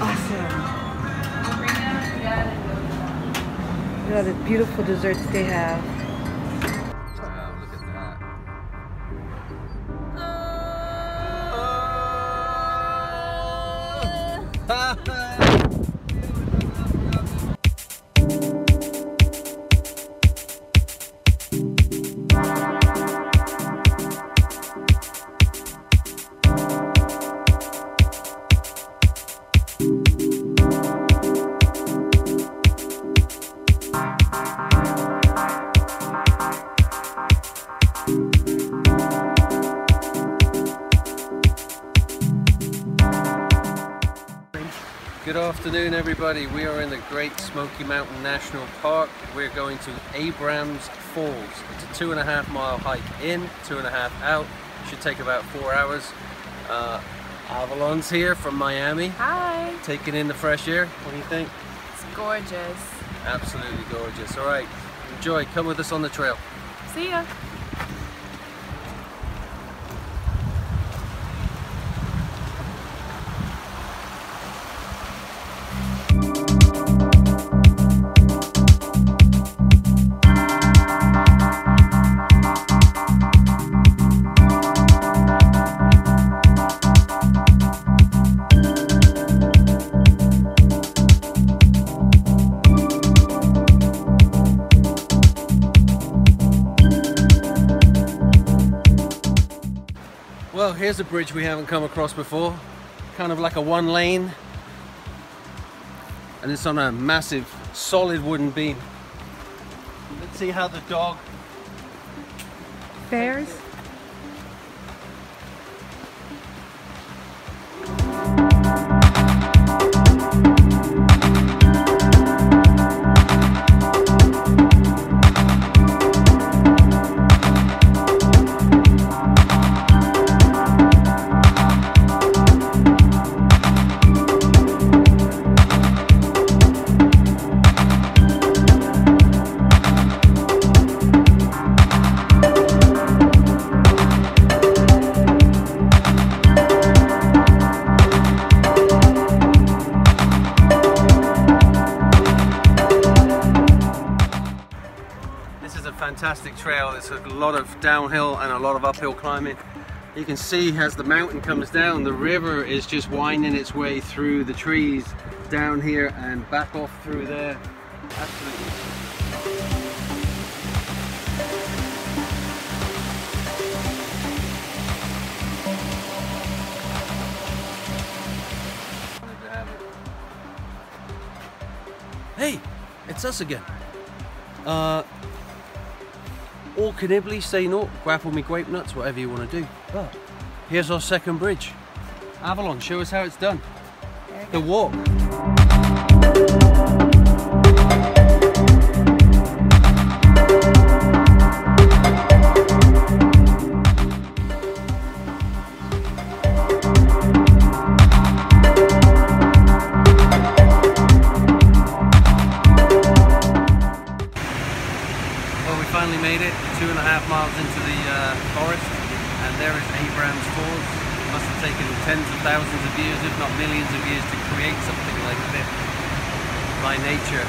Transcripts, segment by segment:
Awesome. Look at all the beautiful desserts they have. Wow, look at that. Good afternoon, everybody. We are in the Great Smoky Mountain National Park. We're going to Abrams Falls. It's a two and a half mile hike in, two and a half out. Should take about four hours. Uh, Avalon's here from Miami, Hi. taking in the fresh air. What do you think? It's gorgeous. Absolutely gorgeous. All right, enjoy. Come with us on the trail. See ya. Well, here's a bridge we haven't come across before. Kind of like a one lane. And it's on a massive solid wooden beam. Let's see how the dog Fairs? It's a lot of downhill and a lot of uphill climbing. You can see as the mountain comes down, the river is just winding its way through the trees down here and back off through there. Absolutely. Hey, it's us again. Uh, all Canibly, say no, grapple me grape nuts, whatever you want to do. But here's our second bridge. Avalon, show us how it's done. The walk. Well, we finally made it, two and a half miles into the uh, forest, and there is Abrams Falls. It must have taken tens of thousands of years, if not millions of years, to create something like this by nature.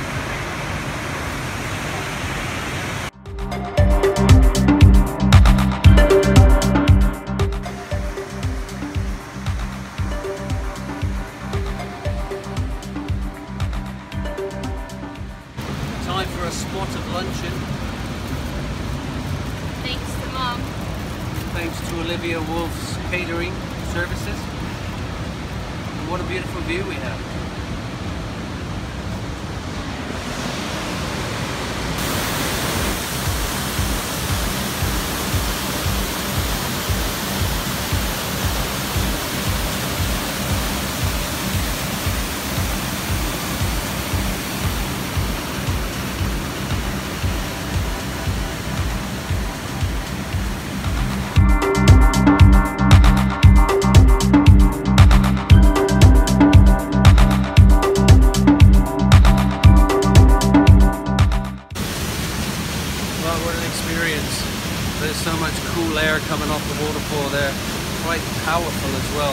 Time for a spot of luncheon. Thanks to mom. thanks to Olivia Wolf's catering services. And what a beautiful view we have. layer coming off the waterfall there. Quite powerful as well.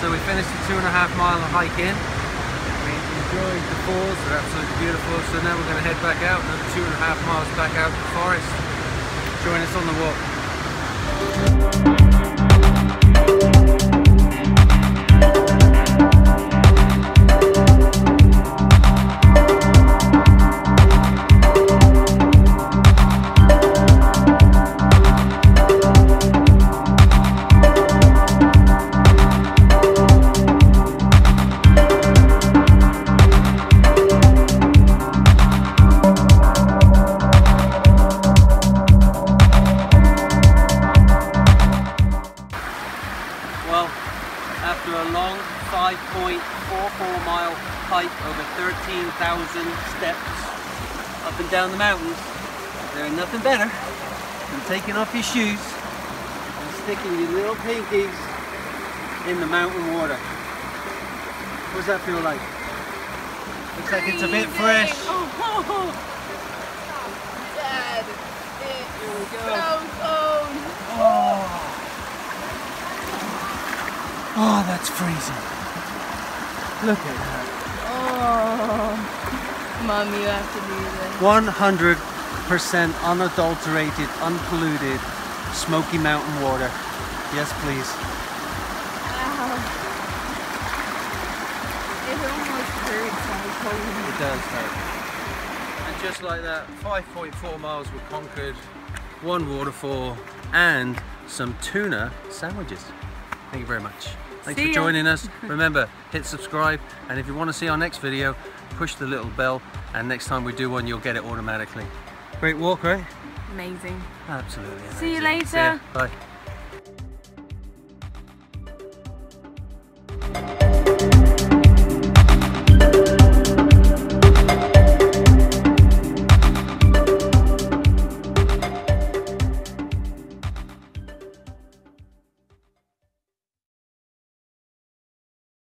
So we finished the two and a half mile hike in. We enjoyed the falls, they're absolutely beautiful. So now we're going to head back out, another two and a half miles back out to the forest. Join us on the walk. Steps up and down the mountains, there's nothing better than taking off your shoes and sticking your little pinkies in the mountain water. What does that feel like? Looks like it's a bit fresh. Oh, Dad, it's Here we go. so cold. Oh. oh, that's freezing. Look at that. Oh, Mom, you have to do this. 100% unadulterated, unpolluted Smoky Mountain water. Yes, please. Ow. It almost hurts how cold It does hurt. And just like that, 5.4 miles were conquered, one waterfall, and some tuna sandwiches. Thank you very much. Thanks See for ya. joining us. Remember, hit subscribe, and if you want to see our next video, push the little bell, and next time we do one, you'll get it automatically. Great walk, right? Amazing. Absolutely. See you amazing. ya. later. Bye.